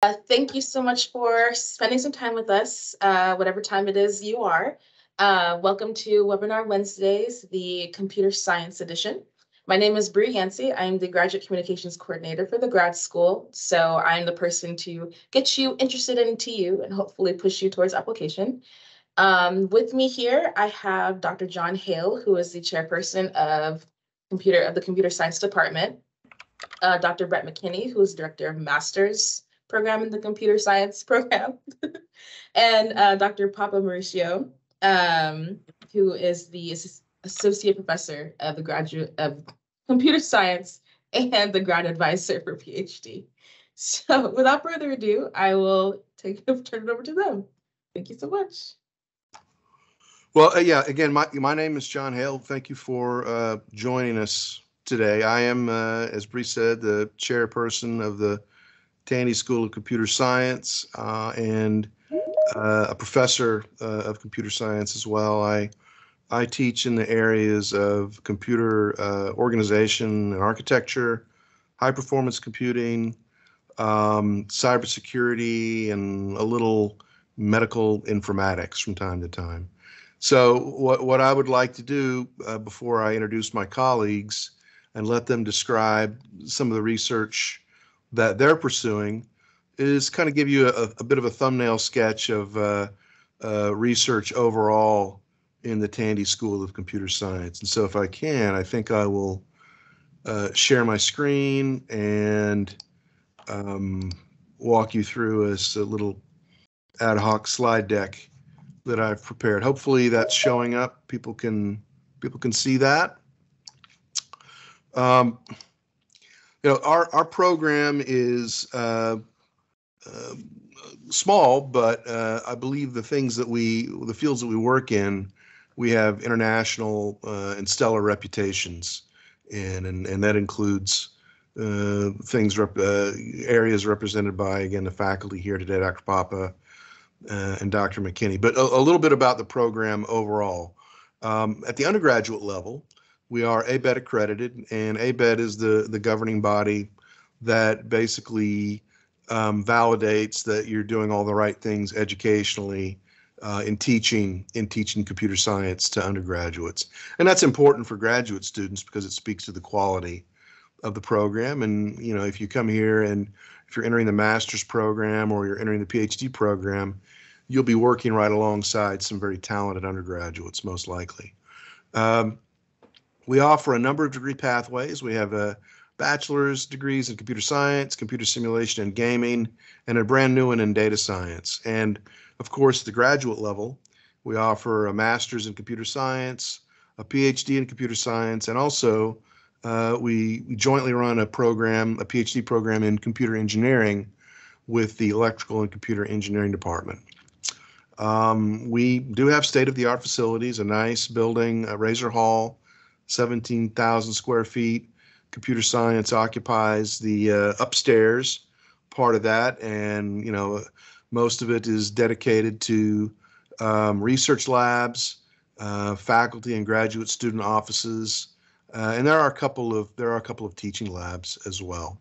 Uh, thank you so much for spending some time with us, uh, whatever time it is you are. Uh, welcome to Webinar Wednesdays, the Computer Science Edition. My name is Bri Yancy. I'm the Graduate Communications Coordinator for the grad school. So I'm the person to get you interested in TU and hopefully push you towards application. Um, with me here, I have Dr. John Hale, who is the chairperson of computer of the Computer Science Department. Uh, Dr. Brett McKinney, who is Director of Master's program in the computer science program, and uh, Dr. Papa Mauricio, um, who is the associate professor of the graduate of computer science and the grad advisor for PhD. So without further ado, I will take turn it over to them. Thank you so much. Well, uh, yeah, again, my, my name is John Hale. Thank you for uh, joining us today. I am, uh, as Bri said, the chairperson of the Tandy School of Computer Science uh, and uh, a professor uh, of computer science as well. I I teach in the areas of computer uh, organization and architecture, high performance computing, um, cybersecurity, and a little medical informatics from time to time. So what what I would like to do uh, before I introduce my colleagues and let them describe some of the research that they're pursuing is kind of give you a, a bit of a thumbnail sketch of uh, uh, research overall in the Tandy School of Computer Science. And so if I can, I think I will uh, share my screen and um, walk you through a, a little ad hoc slide deck that I've prepared. Hopefully that's showing up. People can people can see that. Um, you know, our, our program is uh, uh, small, but uh, I believe the things that we, the fields that we work in, we have international uh, and stellar reputations in, and, and that includes uh, things, rep, uh, areas represented by, again, the faculty here today, Dr. Papa and Dr. McKinney. But a, a, little bit about the program overall. Um, at the undergraduate level, we are ABET accredited, and ABET is the the governing body that basically um, validates that you're doing all the right things educationally uh, in teaching in teaching computer science to undergraduates, and that's important for graduate students because it speaks to the quality of the program. And you know, if you come here and if you're entering the master's program or you're entering the PhD program, you'll be working right alongside some very talented undergraduates, most likely. Um, we offer a number of degree pathways. We have a bachelor's degrees in computer science, computer simulation and gaming, and a brand new one in data science. And of course, at the graduate level, we offer a master's in computer science, a PhD in computer science, and also uh, we, we jointly run a program, a PhD program in computer engineering with the electrical and computer engineering department. Um, we do have state of the art facilities, a nice building, a Rayzor Hall, 17,000 square feet. Computer science occupies the uh, upstairs part of that, and you know most of it is dedicated to um, research labs, uh, faculty and graduate student offices, uh, and there are a couple of there are a couple of teaching labs as well.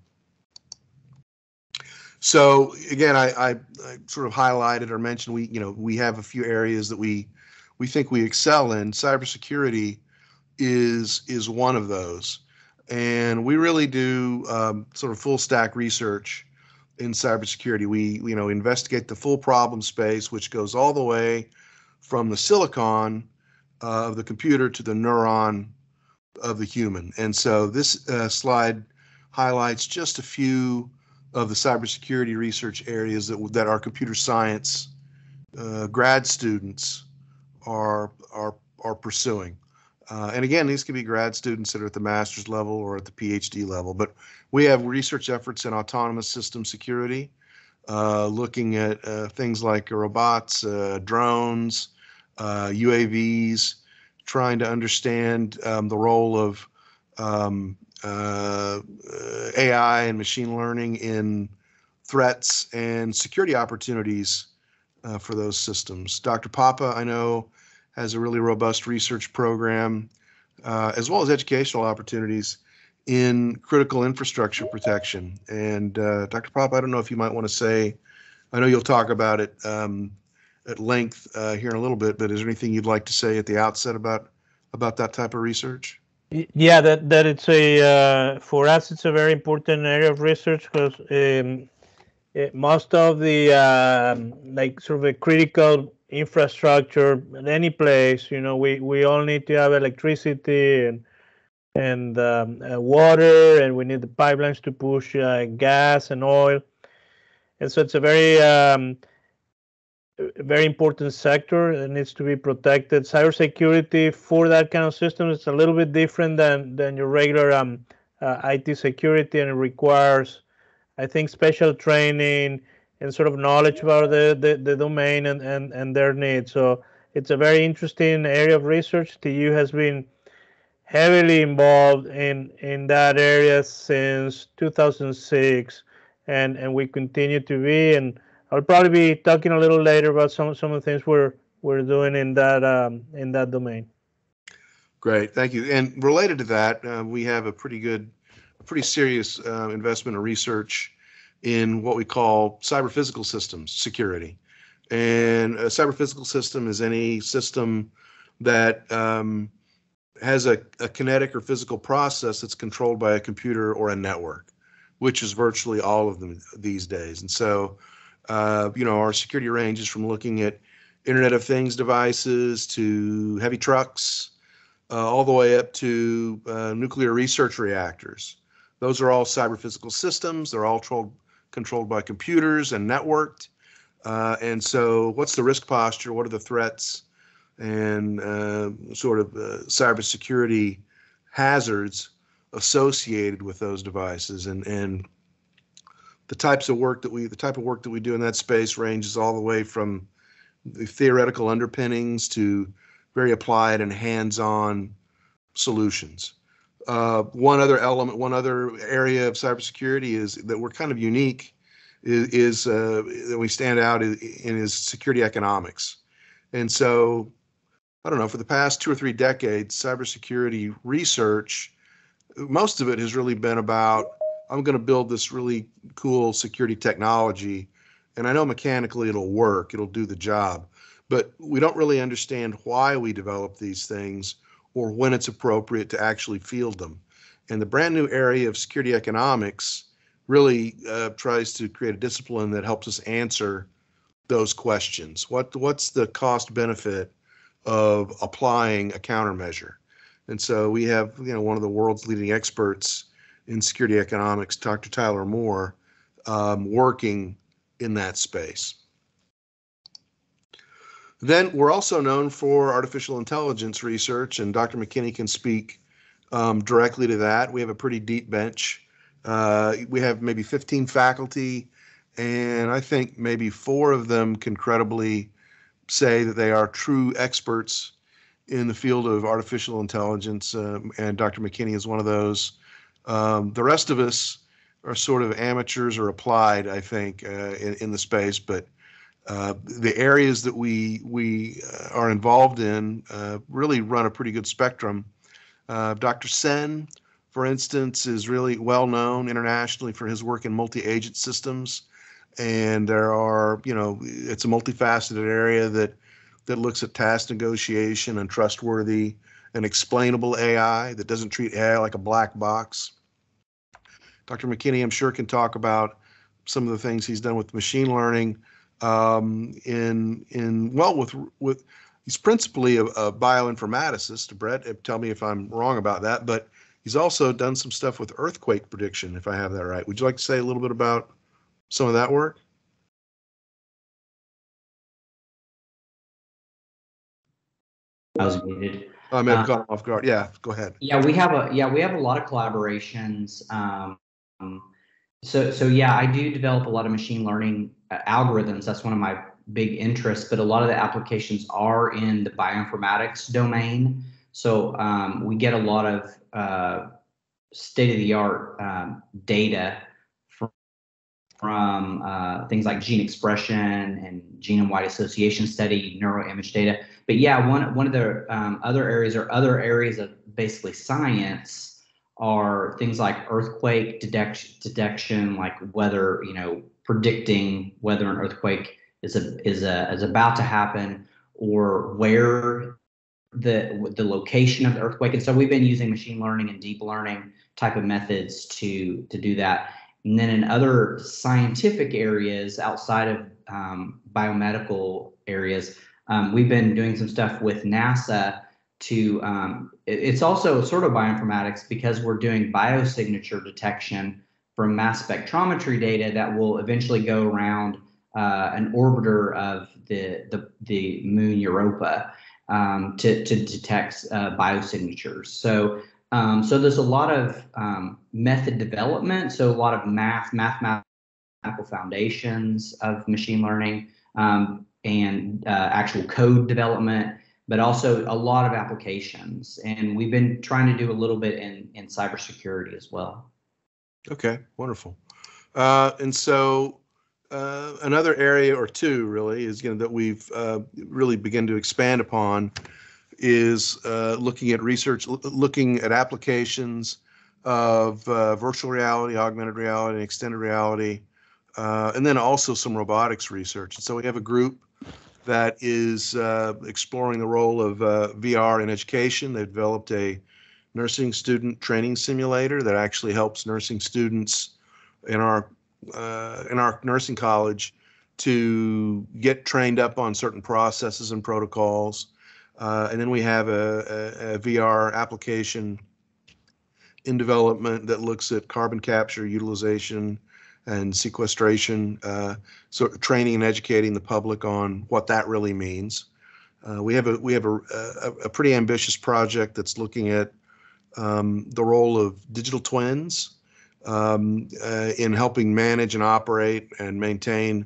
So again, I, I, I, sort of highlighted or mentioned we you know we have a few areas that we we think we excel in. Cybersecurity is is one of those, and we really do um, sort of full stack research in cybersecurity. We you know investigate the full problem space, which goes all the way from the silicon uh, of the computer to the neuron of the human. And so this uh, slide highlights just a few of the cybersecurity research areas that that our computer science uh, grad students are are are pursuing. Uh, and again, these can be grad students that are at the master's level or at the PhD level. But we have research efforts in autonomous system security, uh, looking at uh, things like robots, uh, drones, UAVs, uh, trying to understand um, the role of um, uh, AI and machine learning in threats and security opportunities for those systems. Dr. Papa, I know, has a really robust research program, uh, as well as educational opportunities in critical infrastructure protection. And uh, Dr. Pop, I don't know if you might want to say, I know you'll talk about it um, at length uh, here in a little bit, but is there anything you'd like to say at the outset about about that type of research? Yeah, that that it's a uh, for us it's a very important area of research because um, most of the um, like sort of a critical infrastructure in any place, you know, we we all need to have electricity and and um, uh, water, and we need the pipelines to push uh, gas and oil, and so it's a very um, very important sector that needs to be protected. Cybersecurity for that kind of system is a little bit different than than your regular um, uh, IT security, and it requires, I think, special training and sort of knowledge about the, the, the domain and, and, and their needs. So it's a very interesting area of research. TU has been heavily involved in in that area since 2006, and and we continue to be and I'll probably be talking a little later about some some of the things we're we're doing in that um, in that domain. Great, thank you. And related to that, uh, we have a pretty good, pretty serious uh, investment in research in what we call cyber physical systems security. And a cyber physical system is any system that um, has a, a kinetic or physical process that's controlled by a computer or a network, which is virtually all of them these days. And so uh, you know, our security ranges from looking at Internet of Things devices to heavy trucks, uh, all the way up to uh, nuclear research reactors. Those are all cyber physical systems. They're all controlled, controlled by computers and networked. Uh, and so, what's the risk posture? What are the threats and uh, sort of uh, cybersecurity hazards associated with those devices? And and the types of work that we the type of work that we do in that space ranges all the way from the theoretical underpinnings to very applied and hands-on solutions. Uh, one other element, one other area of cybersecurity is that we're kind of unique is, is uh, that we stand out in, in is security economics. And so, I don't know, for the past two or three decades, cybersecurity research, most of it has really been about I'm going to build this really cool security technology, and I know mechanically it'll work, it'll do the job, but we don't really understand why we develop these things or when it's appropriate to actually field them. And the brand new area of security economics really uh, tries to create a discipline that helps us answer those questions. What what's the cost benefit of applying a countermeasure? And so we have you know one of the world's leading experts in security economics, Dr. Tyler Moore, um, working in that space. Then we're also known for artificial intelligence research, and Dr. McKinney can speak um, directly to that. We have a pretty deep bench. Uh, we have maybe 15 faculty, and I think maybe four of them can credibly say that they are true experts in the field of artificial intelligence, um, and Dr. McKinney is one of those. Um, the rest of us are sort of amateurs or applied, I think, uh, in, in the space. But uh, the areas that we we uh, are involved in uh, really run a pretty good spectrum. Uh, Dr. Sen, for instance, is really well known internationally for his work in multi-agent systems, and there are you know it's a multifaceted area that that looks at task negotiation and trustworthy and explainable AI that doesn't treat AI like a black box. Dr. McKinney, I'm sure, can talk about some of the things he's done with machine learning. Um, in in well, with with he's principally a, a bioinformaticist. Brett, tell me if I'm wrong about that, but he's also done some stuff with earthquake prediction, if I have that right. Would you like to say a little bit about some of that work? I was muted. I may have uh, caught off guard. Yeah, go ahead. Yeah, we have a yeah we have a lot of collaborations. Um, so, so yeah, I do develop a lot of machine learning algorithms. That's one of my big interests, but a lot of the applications are in the bioinformatics domain. So um, we get a lot of uh, state of the art um, data from, from uh, things like gene expression and genome wide association study, neuroimage data. But yeah, one one of the um, other areas or other areas of basically science are things like earthquake detection, detection, like whether you know predicting whether an earthquake is a is a is about to happen or where the the location of the earthquake. And so we've been using machine learning and deep learning type of methods to to do that. And then in other scientific areas outside of um, biomedical areas, um, we've been doing some stuff with NASA to um, it, it's also sort of bioinformatics because we're doing biosignature detection from mass spectrometry data that will eventually go around uh, an orbiter of the the, the moon Europa um, to, to detect uh, biosignatures. So um, so there's a lot of um, method development, so a lot of math, mathematical foundations of machine learning um, and uh, actual code development, but also a lot of applications. And we've been trying to do a little bit in, in cybersecurity as well. Okay, wonderful. Uh, and so uh, another area or two really is you know that we've uh, really begun to expand upon is uh, looking at research, looking at applications of uh, virtual reality, augmented reality, and extended reality, uh, and then also some robotics research. And so we have a group that is exploring the role of VR in education. They've developed a nursing student training simulator that actually helps nursing students in our uh, in our nursing college to get trained up on certain processes and protocols uh, and then we have a, a, a, VR application in development that looks at carbon capture, utilization, and sequestration. Uh, so training and educating the public on what that really means. Uh, we have a we have a, a, a, pretty ambitious project that's looking at um, the role of digital twins um, uh, in helping manage and operate and maintain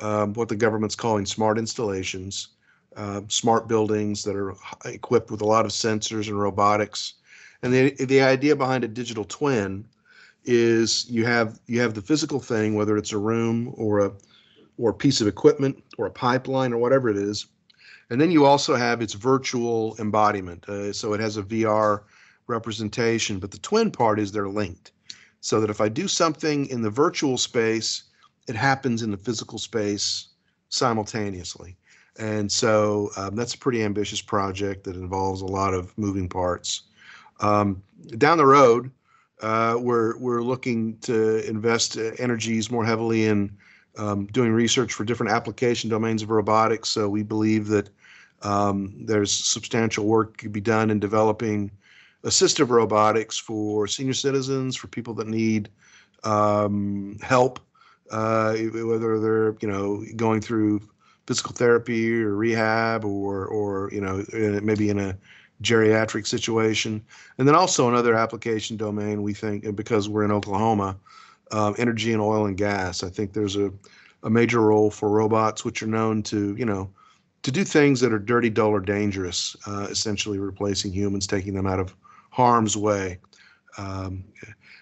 um, what the government's calling smart installations uh, smart buildings that are equipped with a lot of sensors and robotics. And the the idea behind a digital twin is you have you have the physical thing, whether it's a room or a or a piece of equipment or a pipeline or whatever it is, and then you also have its virtual embodiment. Uh, so it has a VR representation, but the twin part is they're linked, so that if I do something in the virtual space, it happens in the physical space simultaneously. And so um, that's a pretty ambitious project that involves a lot of moving parts. Um, down the road, uh, we're we're looking to invest energies more heavily in um, doing research for different application domains of robotics. So we believe that um, there's substantial work to be done in developing assistive robotics for senior citizens, for people that need um, help, uh, whether they're you know going through physical therapy or rehab or or you know maybe in a geriatric situation. And then also another application domain we think because we're in oklahoma um, energy and oil and gas. I think there's a, a major role for robots which are known to you know to do things that are dirty dull or dangerous uh, essentially replacing humans taking them out of harm's way um,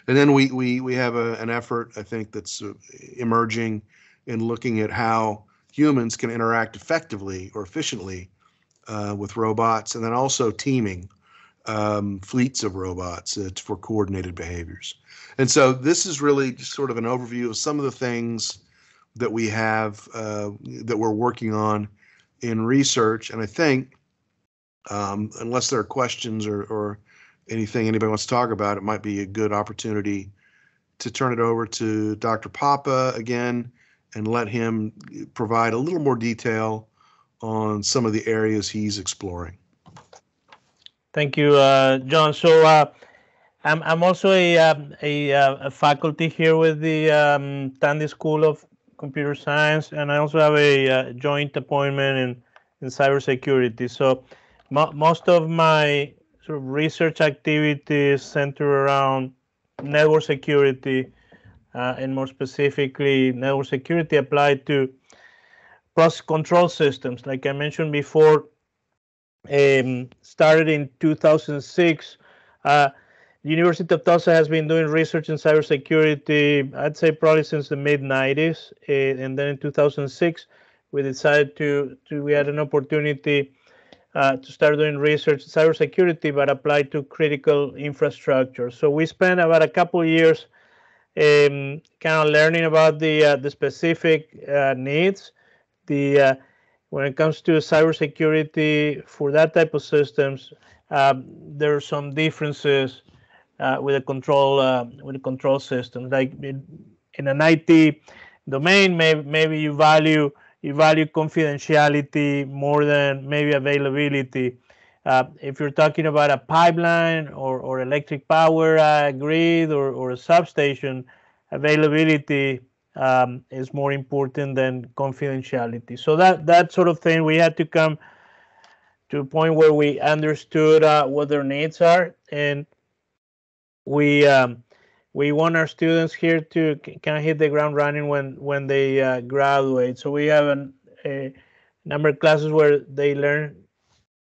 and then we we we have a, an effort i think that's uh, emerging in looking at how humans can interact effectively or efficiently uh, with robots, and then also teaming um, fleets of robots uh, for coordinated behaviors. And so this is really sort of an overview of some of the things that we have uh, that we're working on in research. And I think, um, unless there are questions or, or anything anybody wants to talk about, it might be a good opportunity to turn it over to Dr. Papa again and let him provide a little more detail on some of the areas he's exploring. Thank you, uh, John. So uh, I'm, I'm also a, um, a, uh, a, faculty here with the um, Tandy School of Computer Science, and I also have a uh, joint appointment in, in cybersecurity. So mo most of my sort of research activities center around network security uh, and more specifically network security applied to process control systems. Like I mentioned before, um, started in 2006. Uh, University of Tulsa has been doing research in cybersecurity, I'd say probably since the mid 90s. Uh, and then in 2006, we decided to, to we had an opportunity uh, to start doing research cybersecurity, but applied to critical infrastructure. So we spent about a couple years um, kind of learning about the uh, the specific uh, needs. The uh, when it comes to cybersecurity for that type of systems, um, there are some differences uh, with the control uh, with the control system. Like in, in an IT domain, maybe maybe you value you value confidentiality more than maybe availability. Uh, if you're talking about a pipeline or, or electric power uh, grid or, or a substation, availability um, is more important than confidentiality. So that that sort of thing, we had to come to a point where we understood uh, what their needs are, and we um, we want our students here to of hit the ground running when when they uh, graduate. So we have an, a number of classes where they learn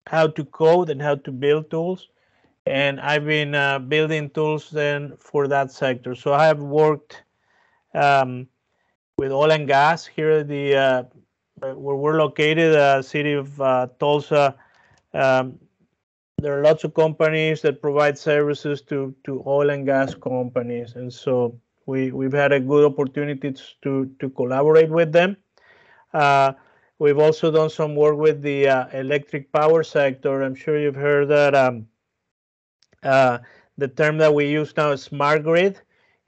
how to code and how to build tools. And I've been uh, building tools then for that sector. So I have worked um, with oil and gas here at the uh, where we're located, uh, city of uh, Tulsa. Um, there are lots of companies that provide services to to oil and gas companies, and so we we've had a good opportunity to to collaborate with them. Uh, we've also done some work with the uh, electric power sector. I'm sure you've heard that um, uh, the term that we use now is smart grid,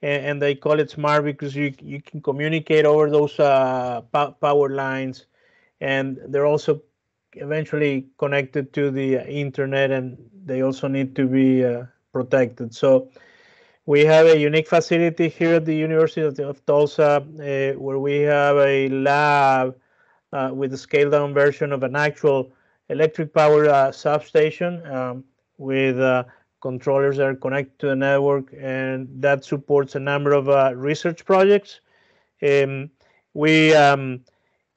and, and, they call it smart because you you can communicate over those uh, power lines, and they're also eventually connected to the internet and they also need to be uh, protected. So we have a unique facility here at the University of, Tulsa uh, where we have a lab uh, with a scaled down version of an actual electric power uh, substation um, with uh, controllers that are connected to the network and that supports a number of uh, research projects. Um, we um,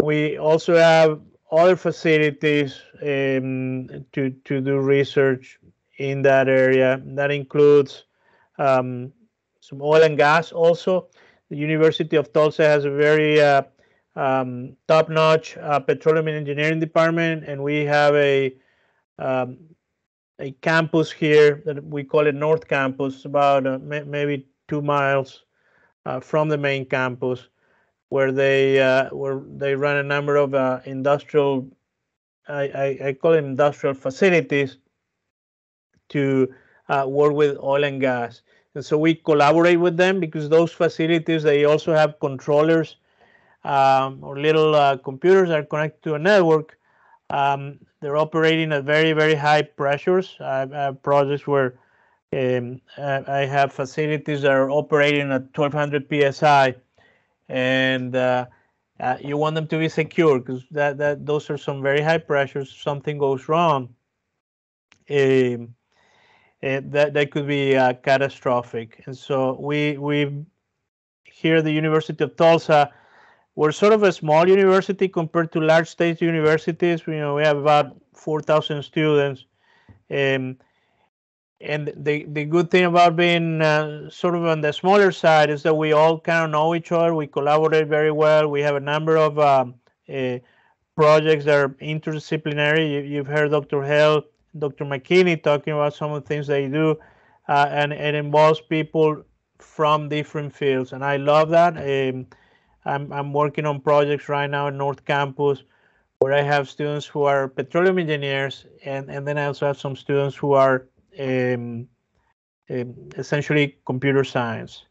we also have other facilities um, to to do research in that area. That includes um, some oil and gas. Also, the University of Tulsa has a very uh, um, top-notch uh, petroleum and engineering department, and we have a um, a campus here that we call it North Campus, about uh, maybe two miles uh, from the main campus where they uh, where they run a number of uh, industrial I, I, I, call it industrial facilities to uh, work with oil and gas. And so we collaborate with them because those facilities they also have controllers um, or little uh, computers that are connected to a network. Um, they're operating at very very high pressures. I, I have projects where um, I have facilities that are operating at 1200 psi and uh, uh, you want them to be secure because that that those are some very high pressures. Something goes wrong, um, uh, that that could be uh, catastrophic. And so we we here at the University of Tulsa, we're sort of a small university compared to large state universities. You know, we have about four thousand students. Um, and the the good thing about being uh, sort of on the smaller side is that we all kind of know each other. We collaborate very well. We have a number of um, uh, projects that are interdisciplinary. You, have heard Dr. Hale, Dr. McKinney talking about some of the things they do, uh, and it involves people from different fields, and I love that. Um, I'm I'm working on projects right now in North Campus where I have students who are petroleum engineers, and and then I also have some students who are um, um, essentially computer science.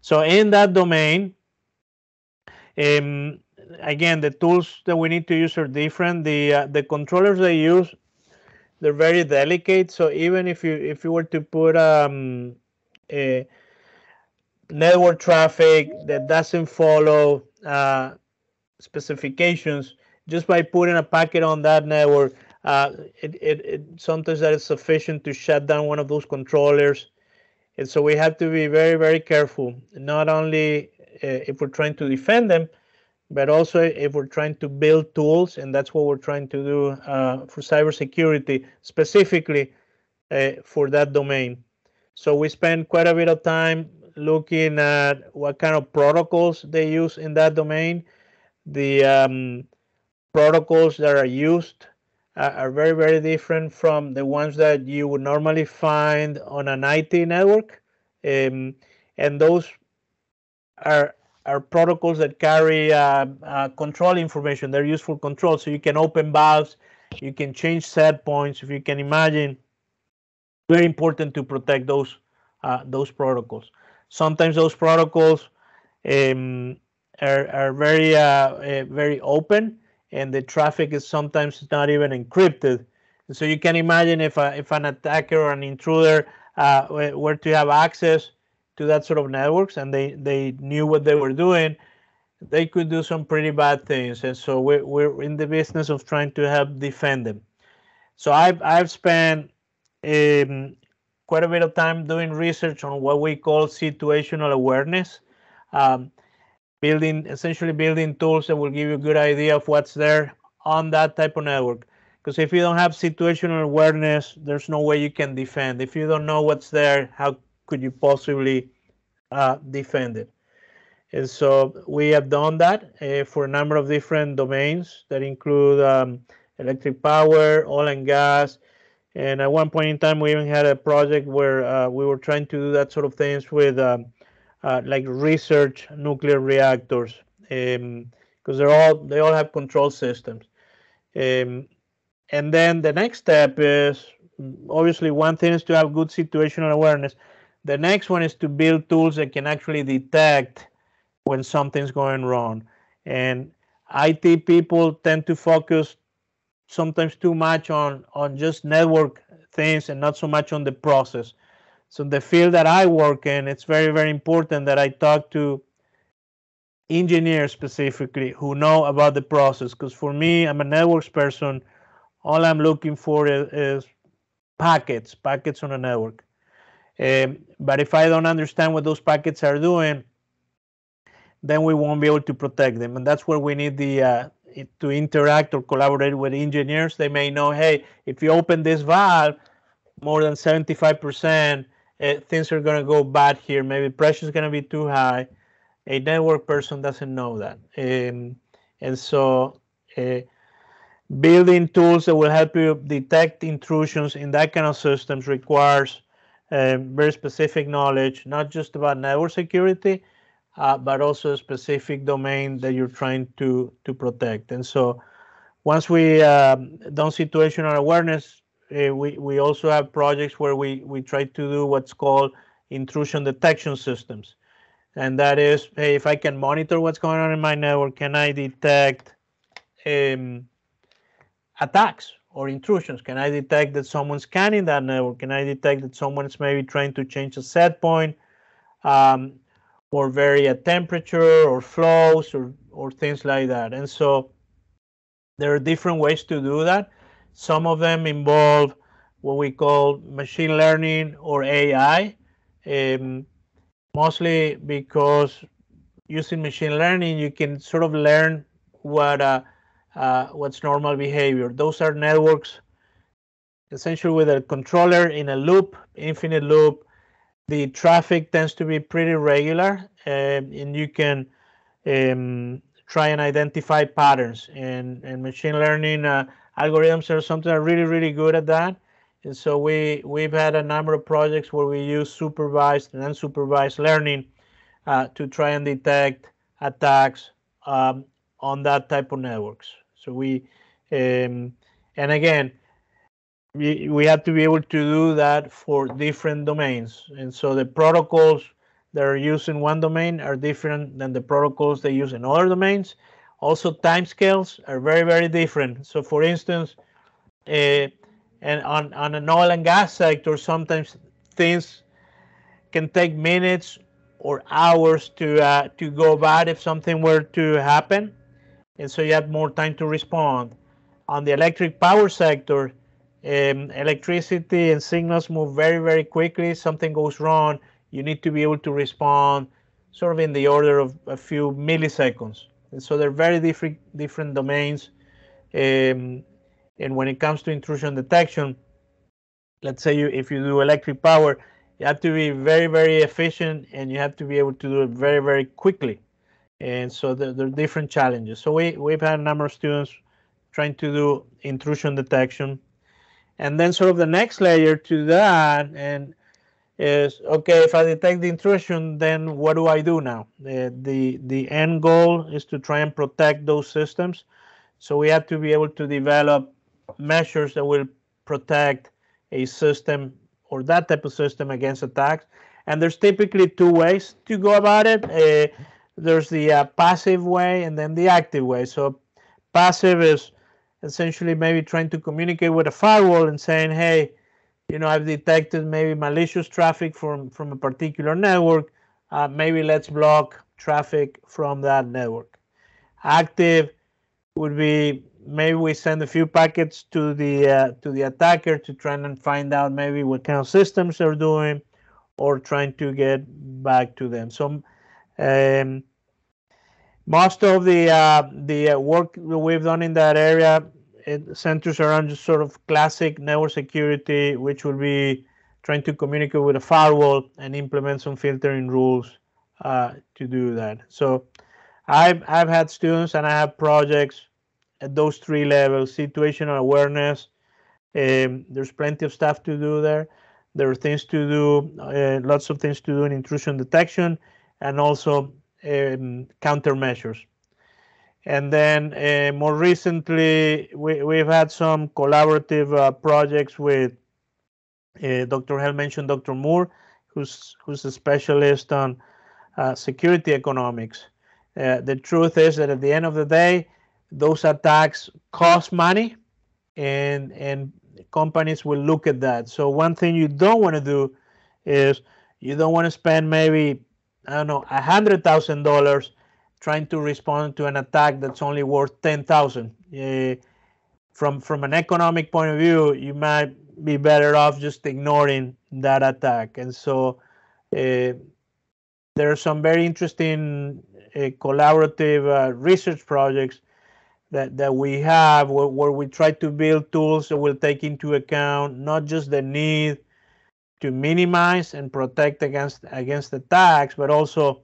So in that domain, um, again, the tools that we need to use are different. The uh, the controllers they use, they're very delicate. So even if you if you were to put um, a network traffic that doesn't follow uh, specifications, just by putting a packet on that network, uh, it, it, it, sometimes that is sufficient to shut down one of those controllers. And so we have to be very, very careful, not only uh, if we're trying to defend them, but also if we're trying to build tools, and that's what we're trying to do uh, for cybersecurity, specifically uh, for that domain. So we spend quite a bit of time looking at what kind of protocols they use in that domain, the um, protocols that are used are, very, very different from the ones that you would normally find on an IT network. Um, and those are are protocols that carry uh, uh, control information. They're useful control, so you can open valves, you can change set points. If you can imagine, very important to protect those uh, those protocols. Sometimes those protocols um, are, are very uh, uh, very open, and the traffic is sometimes not even encrypted. So you can imagine if a, if an attacker or an intruder uh, were to have access to that sort of networks and they they knew what they were doing, they could do some pretty bad things. And so we're we're in the business of trying to help defend them. So I've I've spent um, quite a bit of time doing research on what we call situational awareness. Um, building essentially building tools that will give you a good idea of what's there on that type of network. Because if you don't have situational awareness there's no way you can defend. If you don't know what's there how could you possibly uh, defend it? And so we have done that uh, for a number of different domains that include um, electric power oil and gas. And at one point in time we even had a project where uh, we were trying to do that sort of things with um, uh, like research nuclear reactors because um, they're all they all have control systems. Um, and then the next step is obviously one thing is to have good situational awareness. The next one is to build tools that can actually detect when something's going wrong. And IT people tend to focus sometimes too much on on just network things and not so much on the process. So in the field that I work in, it's very, very important that I talk to engineers specifically who know about the process. Because for me, I'm a networks person. All I'm looking for is, is packets, packets on a network. Um, but if I don't understand what those packets are doing, then we won't be able to protect them. And that's where we need the uh, to interact or collaborate with engineers. They may know, hey, if you open this valve, more than 75% uh, things are going to go bad here. Maybe pressure is going to be too high. A network person doesn't know that. Um, and so uh, building tools that will help you detect intrusions in that kind of systems requires uh, very specific knowledge, not just about network security, uh, but also a specific domain that you're trying to, to protect. And so once we um, done situational awareness, uh, we, we also have projects where we, we try to do what's called intrusion detection systems. And that is, hey, if I can monitor what's going on in my network, can I detect um, attacks or intrusions? Can I detect that someone's scanning that network? Can I detect that someone's maybe trying to change a set point um, or vary a temperature or flows or, or things like that? And so there are different ways to do that. Some of them involve what we call machine learning or AI, um, mostly because using machine learning, you can sort of learn what uh, uh, what's normal behavior. Those are networks essentially with a controller in a loop, infinite loop. The traffic tends to be pretty regular, um, and you can um, try and identify patterns. And, and machine learning uh, algorithms are something are really, really good at that. And so we, we've had a number of projects where we use supervised and unsupervised learning uh, to try and detect attacks um, on that type of networks. So we, um, and again, we, we have to be able to do that for different domains. And so the protocols that are used in one domain are different than the protocols they use in other domains. Also, timescales are very, very different. So, for instance, uh, and on, on an oil and gas sector, sometimes things can take minutes or hours to uh, to go bad if something were to happen, and so you have more time to respond. On the electric power sector, um, electricity and signals move very very quickly. Something goes wrong, you need to be able to respond, sort of in the order of a few milliseconds. So they're very different different domains. Um, and when it comes to intrusion detection, let's say you if you do electric power, you have to be very very efficient and you have to be able to do it very very quickly. And so there, there are different challenges. So we we've had a number of students trying to do intrusion detection. And then sort of the next layer to that and is okay if I detect the intrusion, then what do I do now? The, the the end goal is to try and protect those systems. So we have to be able to develop measures that will protect a system or that type of system against attacks. And there's typically two ways to go about it. Uh, there's the uh, passive way and then the active way. So passive is essentially maybe trying to communicate with a firewall and saying, hey, you know, I've detected maybe malicious traffic from, from a particular network. Uh, maybe let's block traffic from that network. Active would be maybe we send a few packets to the uh, to the attacker to try and find out maybe what kind of systems they're doing or trying to get back to them. So um, most of the uh, the uh, work we've done in that area it centers around just sort of classic network security, which will be trying to communicate with a firewall and implement some filtering rules uh, to do that. So I've I've had students and I have projects at those three levels: situational awareness. Um, there's plenty of stuff to do there. There are things to do, uh, lots of things to do in intrusion detection, and also um, countermeasures. And then uh, more recently, we, we've had some collaborative uh, projects with uh, Dr. Hale mentioned Dr. Moore, who's who's a specialist on uh, security economics. Uh, the truth is that at the end of the day, those attacks cost money, and and companies will look at that. So one thing you don't want to do is you don't want to spend maybe I don't know a hundred thousand dollars trying to respond to an attack that's only worth 10,000. Uh, from from an economic point of view, you might be better off just ignoring that attack. And so uh, there are some very interesting uh, collaborative uh, research projects that, that we have where, where we try to build tools that will take into account not just the need to minimize and protect against against attacks, but also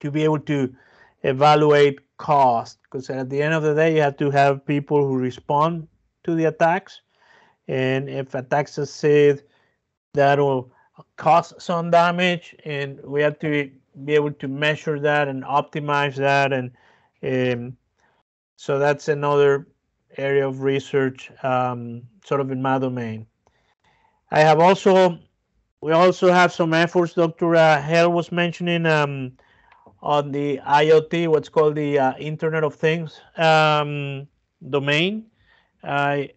to be able to evaluate cost because at the end of the day you have to have people who respond to the attacks. And if attacks succeed that will cause some damage and we have to be able to measure that and optimize that. And um, so that's another area of research um, sort of in my domain. I have also we also have some efforts dr uh, Hale was mentioning um, on the IoT, what's called the uh, Internet of Things um, domain. I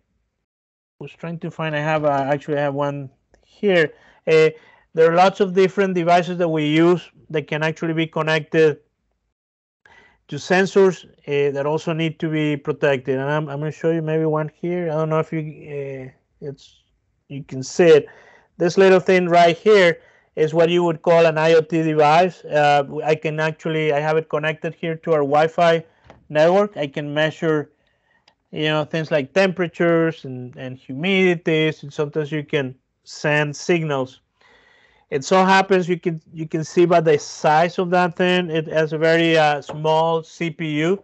was trying to find, I have, uh, actually I have one here. Uh, there are lots of different devices that we use that can actually be connected to sensors uh, that also need to be protected. And I'm, I'm going to show you maybe one here. I don't know if you, uh, it's, you can see it. This little thing right here is what you would call an IoT device. Uh, I can actually, I have it connected here to our Wi-Fi network. I can measure, you know, things like temperatures and, and humidities, and sometimes you can send signals. It so happens you can you can see by the size of that thing, it has a very uh, small CPU.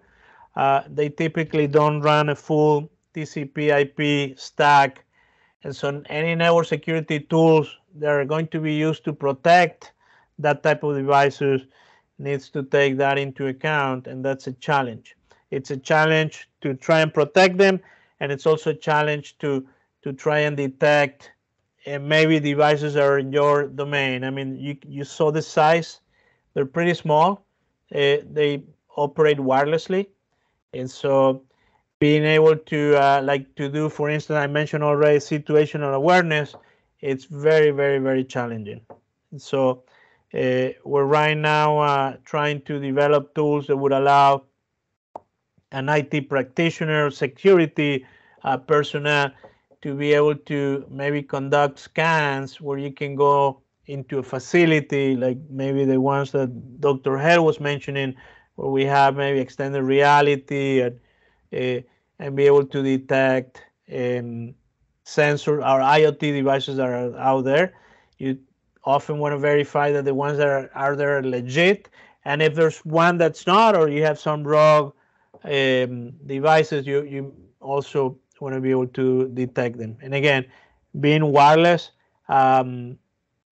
Uh, they typically don't run a full TCP/IP stack, and so any network security tools that are going to be used to protect that type of devices needs to take that into account and that's a challenge. It's a challenge to try and protect them and it's also a challenge to to try and detect and uh, maybe devices are in your domain. I mean you you saw the size. They're pretty small. Uh, they operate wirelessly. And so being able to uh, like to do for instance i mentioned already situational awareness it's very, very, very challenging. So uh, we're right now uh, trying to develop tools that would allow an IT practitioner, security uh, personnel to be able to maybe conduct scans where you can go into a facility like maybe the ones that Dr. Hale was mentioning, where we have maybe extended reality and, and be able to detect um, sensor or IoT devices that are out there. You often want to verify that the ones that are, are there are legit. And if there's one that's not, or you have some rogue um, devices, you you also want to be able to detect them. And again, being wireless, um,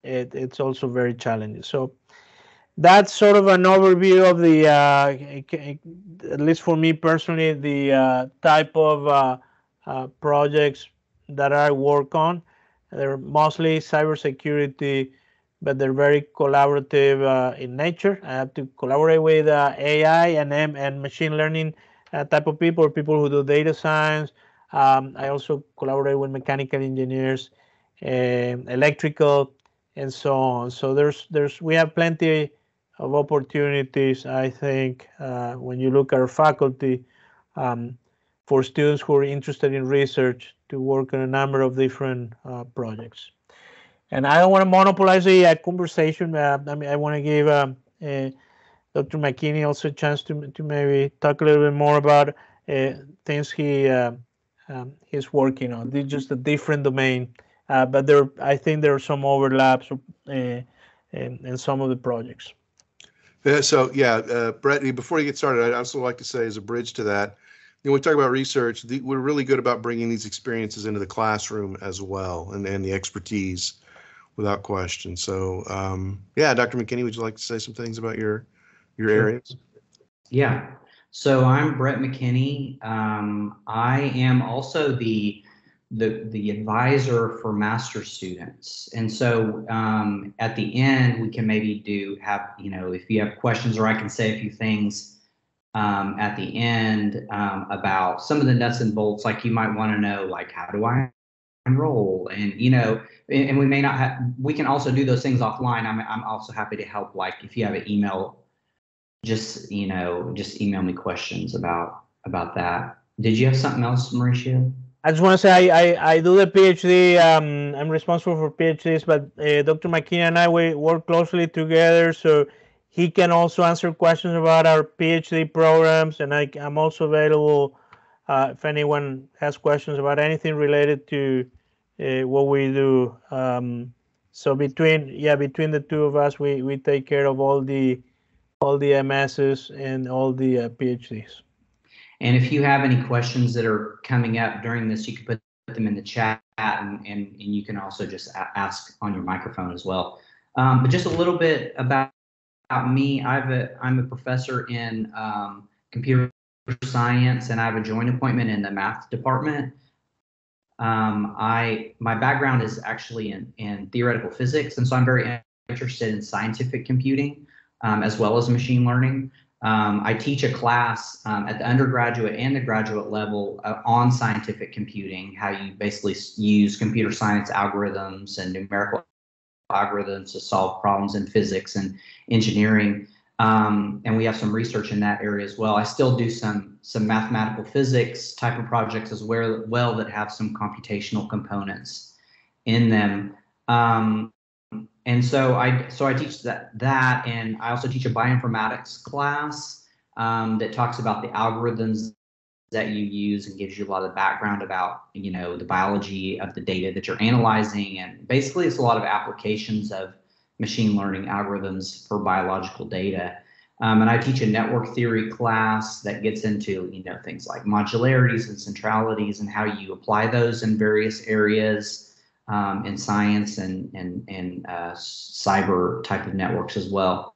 it, it's also very challenging. So that's sort of an overview of the, uh, at least for me personally, the uh, type of uh, uh projects that I work on. They're mostly cybersecurity, but they're very collaborative uh, in nature. I have to collaborate with uh, AI and M and machine learning type of people, people who do data science. Um, I also collaborate with mechanical engineers, electrical, and so on. So there's there's we have plenty of opportunities, I think, uh, when you look at our faculty um, for students who are interested in research to work on a number of different uh, projects. And I don't want to monopolize the uh, conversation. Uh, I mean, I want to give um, uh, Dr. McKinney also a chance to, to maybe talk a little bit more about uh, things he um, he's working on. Is just a different domain, but there, I think there are some overlaps in, in some of the projects. So yeah, uh, Brett, before you get started, I'd also like to say as a bridge to that, you when we talk about research, the, we're really good about bringing these experiences into the classroom as well and, and the expertise without question. So um, yeah, Dr. McKinney, would you like to say some things about your your areas? Yeah. So I'm Brett McKinney. Um, I am also the the the advisor for master students. And so um, at the end we can maybe do have you know if you have questions or i can say a few things um, at the end um, about some of the nuts and bolts like you might want to know like how do i enroll? And you know and, and we may not have we can also do those things offline. I'm, I'm also happy to help like if you have an email just you know just email me questions about about that. Did you have something else mauricio I just want to say I, I, I do the PhD. Um, I'm responsible for PhDs, but uh, Dr. McKinney and I we work closely together, so he can also answer questions about our PhD programs, and I, I'm also available uh, if anyone has questions about anything related to uh, what we do. Um, so between yeah between the two of us, we we take care of all the all the MSs and all the uh, PhDs. And if you have any questions that are coming up during this, you can put them in the chat and, and, and you can also just ask on your microphone as well. Um, but just a little bit about, about me. I've a, I'm a professor in um, computer science and I have a joint appointment in the math department. Um, I my background is actually in, in theoretical physics, and so I'm very interested in scientific computing um, as well as machine learning. Um, I teach a class um, at the undergraduate and the graduate level uh, on scientific computing, how you basically use computer science algorithms and numerical algorithms to solve problems in physics and engineering. Um, and we have some research in that area as well. I still do some some mathematical physics type of projects as well, well that have some computational components in them. Um, and so I so I teach that that, and I also teach a bioinformatics class um, that talks about the algorithms that you use and gives you a lot of background about you know the biology of the data that you're analyzing, and basically it's a lot of applications of machine learning algorithms for biological data. Um, and I teach a network theory class that gets into you know things like modularities and centralities and how you apply those in various areas um, in science and and and uh, cyber type of networks as well.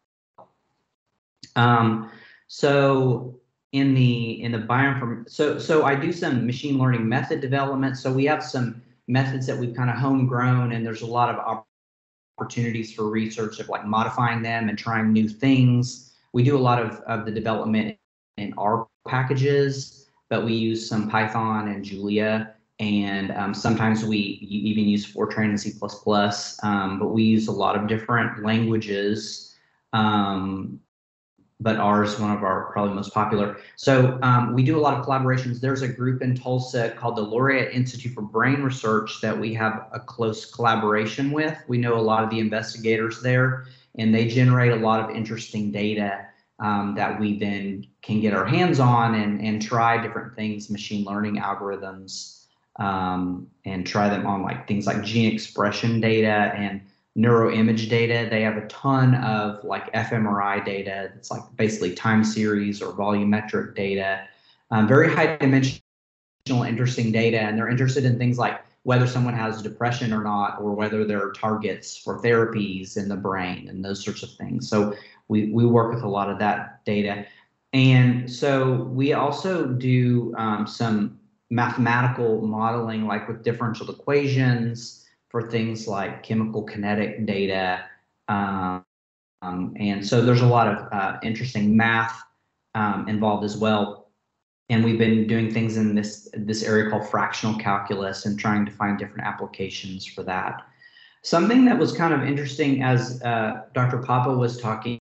Um, so in the in the bioinform so so I do some machine learning method development. So we have some methods that we've kind of homegrown, and there's a lot of opportunities for research of like modifying them and trying new things. We do a lot of, of the development in R packages, but we use some Python and Julia and um, sometimes we even use Fortran and C++, um, but we use a lot of different languages. Um, but is one of our probably most popular. So um, we do a lot of collaborations. There's a group in Tulsa called the Laureate Institute for Brain Research that we have a close collaboration with. We know a lot of the investigators there, and they generate a lot of interesting data um, that we then can get our hands on and, and try different things, machine learning algorithms, um, and try them on like things like gene expression data and neuroimage data. They have a ton of like fMRI data. It's like basically time series or volumetric data. um, very high dimensional, interesting data, and they're interested in things like whether someone has depression or not, or whether there are targets for therapies in the brain and those sorts of things. So we, we work with a lot of that data. And so we also do um, some mathematical modeling, like with differential equations for things like chemical kinetic data. Um, um, and so there's a lot of uh, interesting math um, involved as well. And we've been doing things in this this area called fractional calculus and trying to find different applications for that. Something that was kind of interesting as uh, Dr. Papa was talking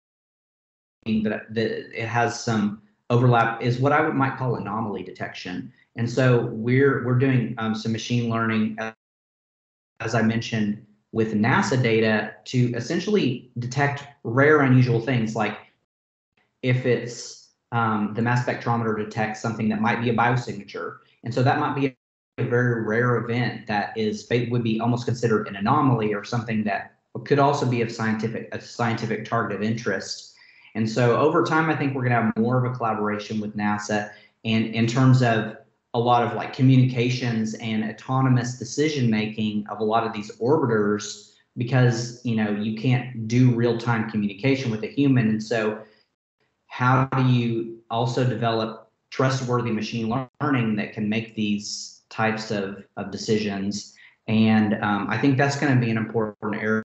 that, that it has some overlap is what I would might call anomaly detection. And so we're we're doing um, some machine learning, as I mentioned, with NASA data to essentially detect rare, unusual things like if it's um, the mass spectrometer detects something that might be a biosignature, and so that might be a very rare event that is would be almost considered an anomaly or something that could also be of scientific a scientific target of interest. And so over time, I think we're going to have more of a collaboration with NASA, and in terms of a lot of like communications and autonomous decision making of a lot of these orbiters because you know you can't do real-time communication with a human. And so how do you also develop trustworthy machine learning that can make these types of, of decisions? And um, i think that's going to be an important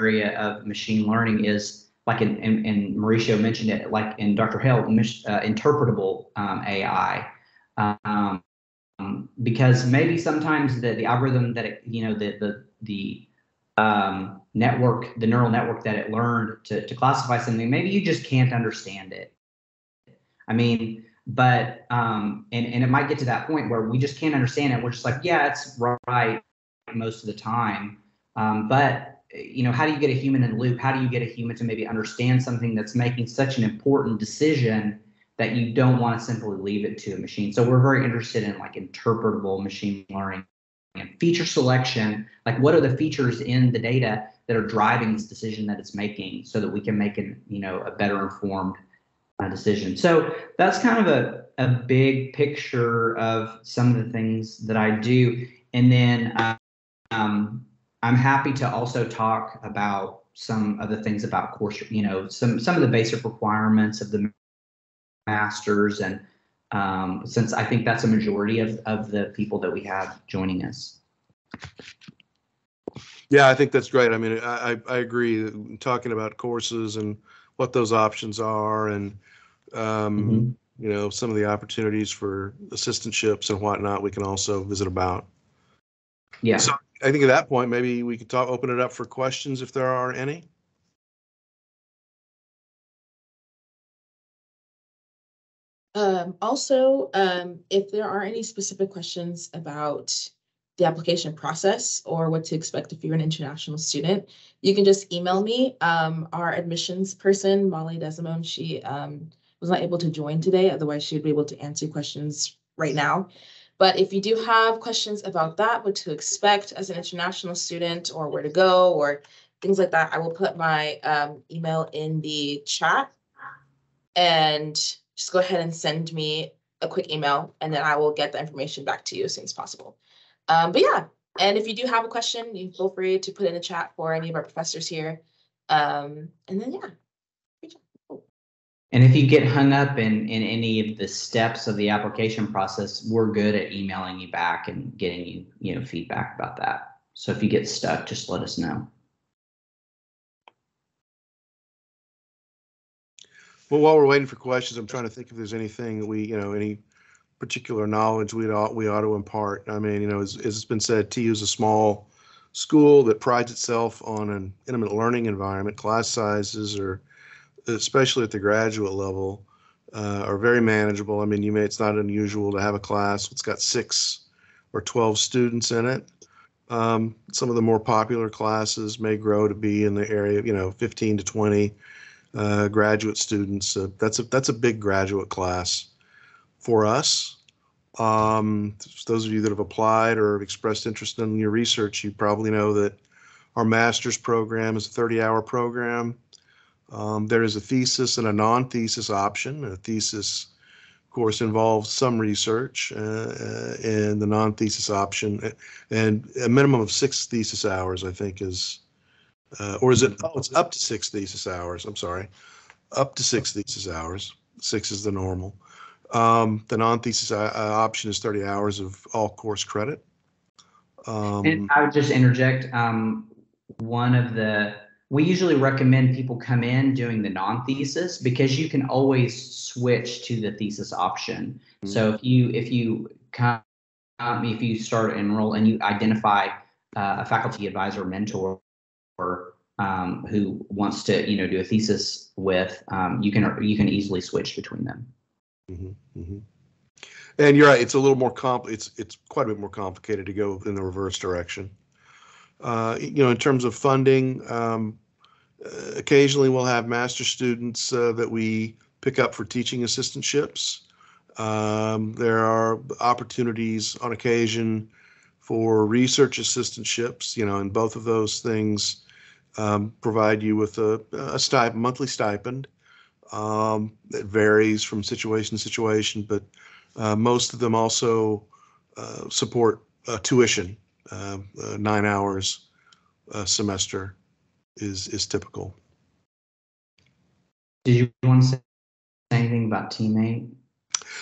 area of machine learning is like in, in, in mauricio mentioned it like in dr hale uh, interpretable um, ai um, um, because maybe sometimes the, the algorithm that it, you know the the the um, network the neural network that it learned to, to classify something maybe you just can't understand it. I mean but um, and, and it might get to that point where we just can't understand it. We're just like yeah it's right most of the time. Um, but you know how do you get a human in the loop? How do you get a human to maybe understand something that's making such an important decision that you don't want to simply leave it to a machine. So we're very interested in like interpretable machine learning and feature selection. Like what are the features in the data that are driving this decision that it's making so that we can make an, you know, a better informed uh, decision. So that's kind of a, a big picture of some of the things that I do. And then um, I'm happy to also talk about some of the things about course, you know, some some of the basic requirements of the masters and um, since I think that's a majority of, of the people that we have joining us. Yeah, I think that's great. I mean, I, I agree. Talking about courses and what those options are, and um, mm-hmm. you know, some of the opportunities for assistantships and whatnot, we can also visit about. Yeah. So I think at that point, maybe we could talk, open it up for questions if there are any. Um, also, um, if there are any specific questions about the application process or what to expect if you're an international student, you can just email me. Um, our admissions person, Molly Desimone, she um, was not able to join today. Otherwise, she would be able to answer questions right now. But if you do have questions about that, what to expect as an international student or where to go or things like that, I will put my um, email in the chat. And just go ahead and send me a quick email and then I will get the information back to you as soon as possible. Um, but yeah, and if you do have a question, you feel free to put in the chat for any of our professors here. Um, and then yeah. And if you get hung up in, in any of the steps of the application process, we're good at emailing you back and getting you, you know, feedback about that. So if you get stuck, just let us know. Well, while we're waiting for questions, I'm trying to think if there's anything we, you know, any particular knowledge we ought we ought to impart. I mean, you know, as, as it's been said, TU is a small school that prides itself on an intimate learning environment. Class sizes are, especially at the graduate level, uh, are very manageable. I mean, you may it's not unusual to have a class that's got six or 12 students in it. Um, some of the more popular classes may grow to be in the area, you know, 15 to 20 uh, graduate students. Uh, that's a that's a big graduate class for us. Um, those of you that have applied or have expressed interest in your research, you probably know that our master's program is a 30-hour program. Um, there is a thesis and a non-thesis option. A thesis of course, involves some research uh, uh, and the non-thesis option, and a minimum of six thesis hours, I think, is, uh, or is it? Oh, it's up to six thesis hours. I'm sorry, up to six thesis hours. Six is the normal. Um, the non-thesis uh, uh, option is 30 hours of all course credit. Um, And I would just interject, um, one of the, we usually recommend people come in doing the non-thesis because you can always switch to the thesis option. So if you, if you come, if you start enroll and you identify uh, a faculty advisor mentor or um, who wants to, you know, do a thesis with, um, you can, you can easily switch between them. Mhm, mhm. And you're right, it's a little more comp, it's, it's quite a bit more complicated to go in the reverse direction. Uh, you know, in terms of funding, um, uh, occasionally we'll have master students, uh, that we pick up for teaching assistantships. Um, there are opportunities on occasion for research assistantships, you know, and both of those things, um, provide you with a, a stipend, monthly stipend. Um, it varies from situation to situation, but uh, most of them also uh, support uh, tuition. Uh, uh, nine hours a semester is is typical. Did you want to say anything about Team8?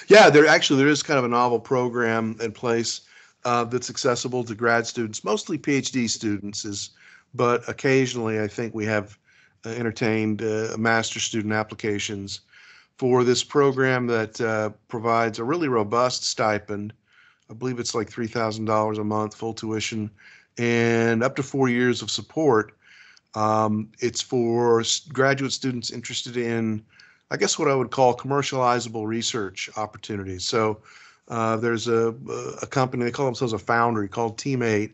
Yeah, there actually there is kind of a novel program in place uh, that's accessible to grad students, mostly PhD students, is but occasionally I think we have uh, entertained uh, master student applications for this program that uh, provides a really robust stipend. I believe it's like three thousand dollars a month, full tuition, and up to four years of support. Um, it's for graduate students interested in I guess what I would call commercializable research opportunities. So uh, there's a, a company, they call themselves a foundry called Team8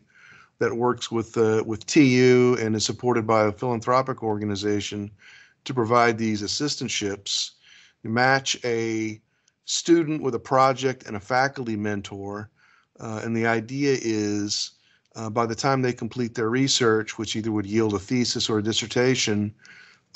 that works with, uh, with TU and is supported by a philanthropic organization to provide these assistantships, match a student with a project and a faculty mentor. Uh, and the idea is uh, by the time they complete their research, which either would yield a thesis or a dissertation,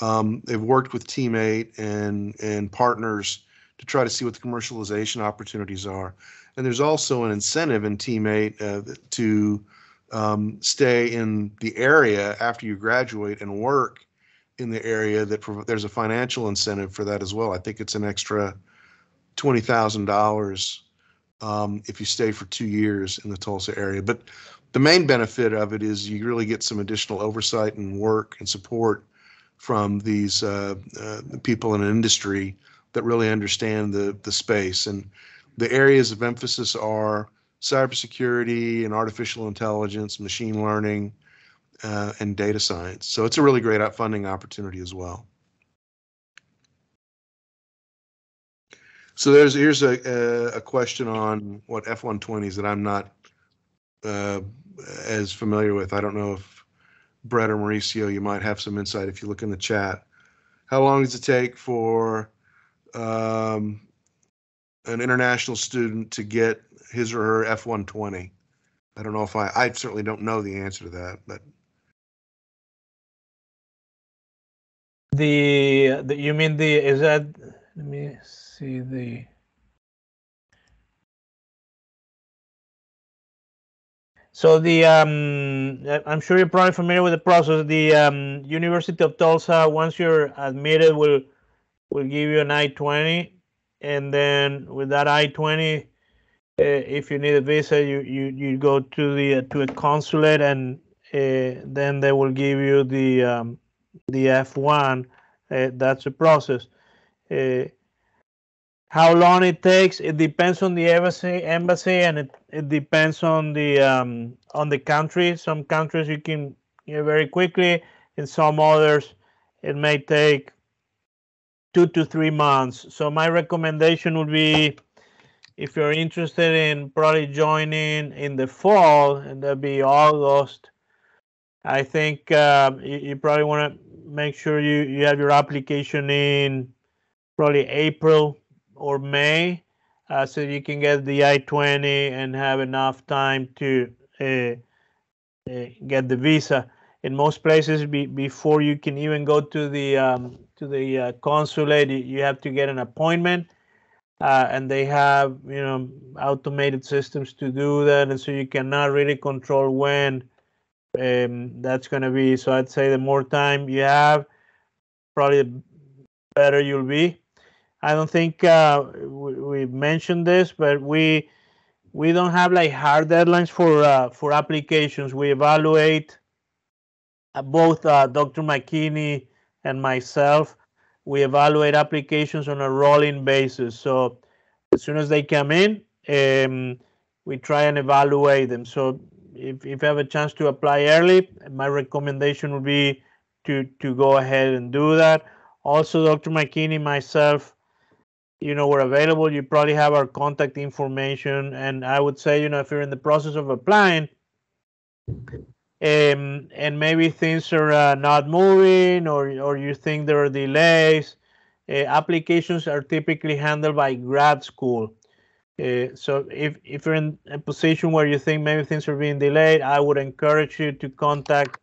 um, they've worked with Team8 and and partners to try to see what the commercialization opportunities are. And there's also an incentive in Team8 uh, to um, stay in the area after you graduate and work in the area. That prov- there's a financial incentive for that as well. I think it's an extra twenty thousand dollars um, if you stay for two years in the Tulsa area. But the main benefit of it is you really get some additional oversight and work and support from these uh, uh, people in an industry that really understand the the space and the areas of emphasis are cybersecurity and artificial intelligence, machine learning, uh, and data science. So it's a really great funding opportunity as well. So there's here's a a, question on what F-120s that I'm not uh, as familiar with. I don't know if Brett or Mauricio, you might have some insight if you look in the chat. How long does it take for um, an international student to get his or her F-120? I don't know if I, I certainly don't know the answer to that, but The, the you mean the is that let me see the so the um I'm sure you're probably familiar with the process. The um, University of Tulsa, once you're admitted, will will give you an I-20, and then with that I-20, uh, if you need a visa, you you you go to the uh, to a consulate, and uh, then they will give you the um, the F1. Uh, that's a process. Uh, how long it takes, it depends on the embassy, embassy, and it, it depends on the um, on the country. Some countries you can very quickly. In some others, it may take two to three months. So my recommendation would be, if you're interested in probably joining in the fall, and that'd be August. I think um, you, you probably want to make sure you, you have your application in probably April or May, uh, so you can get the I-20 and have enough time to uh, uh, get the visa. In most places, be, before you can even go to the um, to the uh, consulate, you have to get an appointment. Uh, and they have you know automated systems to do that, and so you cannot really control when um, that's going to be. So I'd say the more time you have, probably the better you'll be. I don't think uh, we, we mentioned this, but we we don't have like hard deadlines for uh, for applications. We evaluate uh, both uh, Dr. McKinney and myself. We evaluate applications on a rolling basis. So as soon as they come in, um, we try and evaluate them. So if, if you have a chance to apply early, my recommendation would be to to go ahead and do that. Also, Dr. McKinney, myself, you know, we're available. You probably have our contact information, and I would say, you know, if you're in the process of applying, um, and maybe things are uh, not moving, or or you think there are delays, uh, applications are typically handled by grad school. Uh, so if, if you're in a position where you think maybe things are being delayed, I would encourage you to contact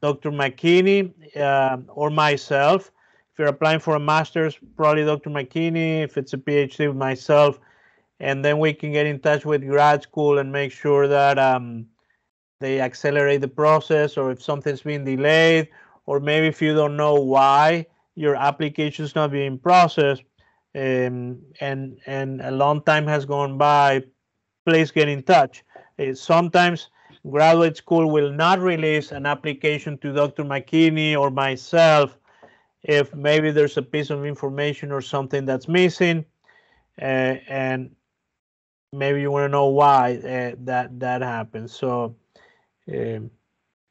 Dr. McKinney uh, or myself. If you're applying for a master's, probably Dr. McKinney. If it's a PhD, myself. And then we can get in touch with grad school and make sure that um, they accelerate the process or if something's being delayed or maybe if you don't know why your application is not being processed um, and and a long time has gone by, please get in touch. Uh, sometimes graduate school will not release an application to Dr. McKinney or myself if maybe there's a piece of information or something that's missing, uh, and maybe you want to know why uh, that that happens. So um,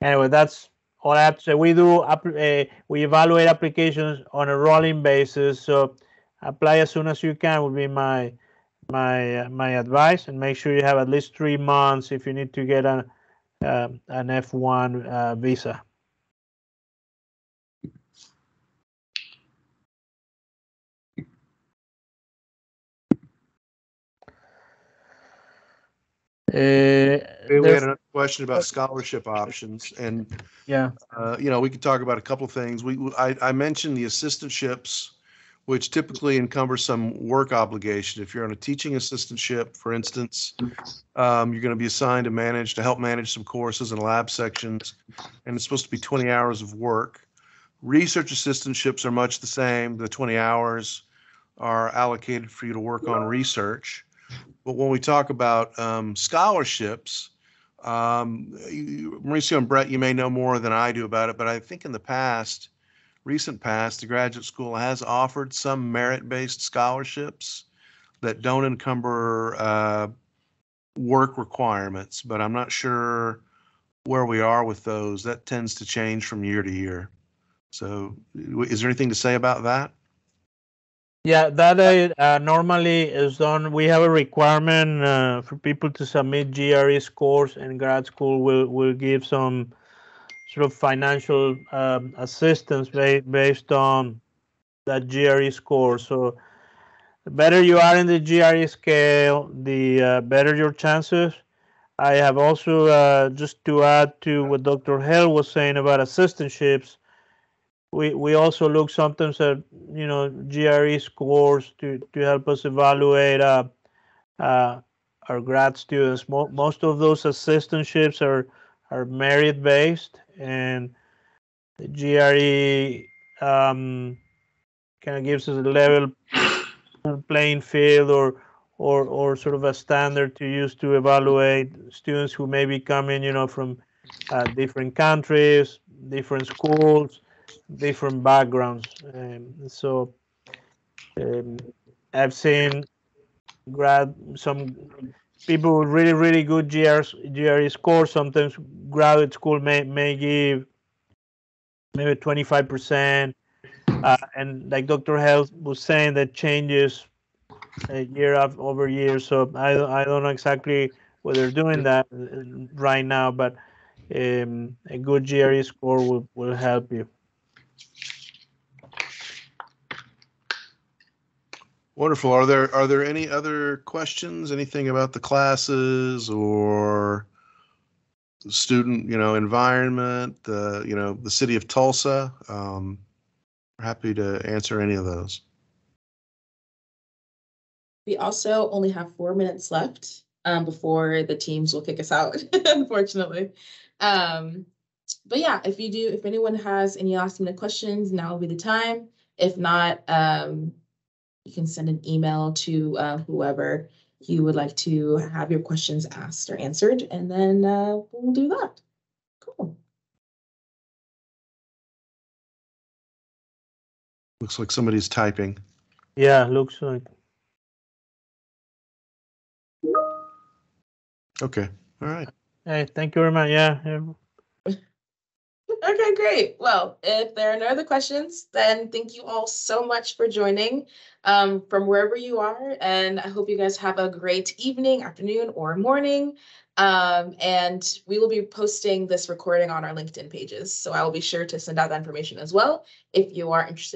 anyway, that's all I have to say. We do uh, we evaluate applications on a rolling basis. So apply as soon as you can would be my my uh, my advice and make sure you have at least three months if you need to get a, uh, an F1 uh, visa. Uh, We had another question about scholarship options and, yeah, uh, you know, we could talk about a couple of things. We, I, I mentioned the assistantships, which typically encumber some work obligation. If you're on a teaching assistantship, for instance, um, you're going to be assigned to manage, to help manage some courses and lab sections, and it's supposed to be 20 hours of work. Research assistantships are much the same. The 20 hours are allocated for you to work on research. But when we talk about um, scholarships, um, Mauricio and Brett, you may know more than I do about it, but I think in the past, recent past, the graduate school has offered some merit-based scholarships that don't encumber uh, work requirements, but I'm not sure where we are with those. That tends to change from year to year. So is there anything to say about that? Yeah, that uh, normally is done. We have a requirement uh, for people to submit GRE scores, and grad school will will give some sort of financial um, assistance ba- based on that GRE score. So the better you are in the GRE scale, the uh, better your chances. I have also, uh, just to add to what Dr. Hale was saying about assistantships, we, we also look sometimes at, you know, GRE scores to, to help us evaluate uh, uh, our grad students. Mo- most of those assistantships are, are merit based and the GRE um, kind of gives us a level playing field or or or sort of a standard to use to evaluate students who may be coming, you know, from uh, different countries, different schools, different backgrounds. Um, so um, I've seen grad some people with really really good GR, GRE scores. Sometimes graduate school may may give maybe 25 percent uh, and like Dr. Hale was saying, that changes uh, year of, over year. So I, don't- I don't know exactly what they're doing that uh, right now, but um, a good GRE score will, will help you. Wonderful. Are there, are there any other questions? Anything about the classes or the student, you know, environment, the, you know, the city of Tulsa? Um, we're happy to answer any of those. We also only have four minutes left um, before the teams will kick us out, unfortunately. Um, but yeah, if you do, if anyone has any last minute questions, now will be the time. If not, um, you can send an email to uh, whoever you would like to have your questions asked or answered, and then uh, we'll do that. Cool. Looks like somebody's typing. Yeah, looks like. Okay, all right. Hey, thank you very much. Yeah. yeah. Okay, great. Well, if there are no other questions, then thank you all so much for joining um, from wherever you are. And I hope you guys have a great evening, afternoon, or morning. Um, and we will be posting this recording on our LinkedIn pages. So I will be sure to send out that information as well if you are interested.